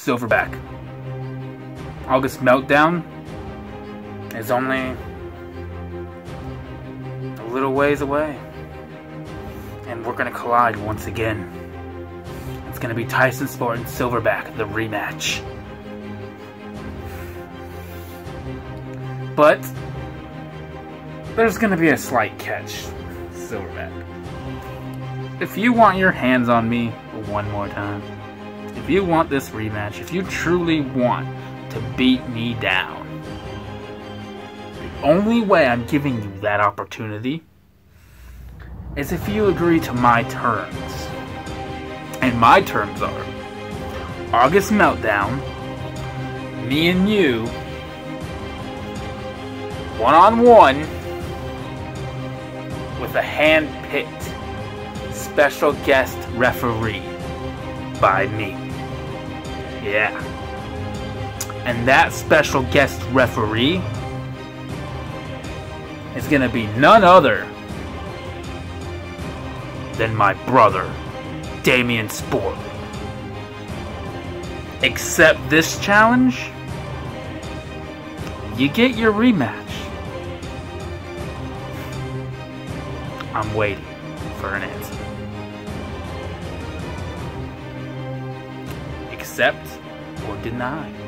Silverback. August Meltdown is only a little ways away. And we're going to collide once again. It's going to be Tyson Sport and Silverback, the rematch. But there's going to be a slight catch, Silverback. If you want your hands on me one more time, if you want this rematch, if you truly want to beat me down, the only way I'm giving you that opportunity is if you agree to my terms. And my terms are August Meltdown, me and you, one on one, with a hand picked special guest referee by me. Yeah. And that special guest referee is going to be none other than my brother, Damien Sport. Accept this challenge, you get your rematch. I'm waiting for an answer. Accept or deny.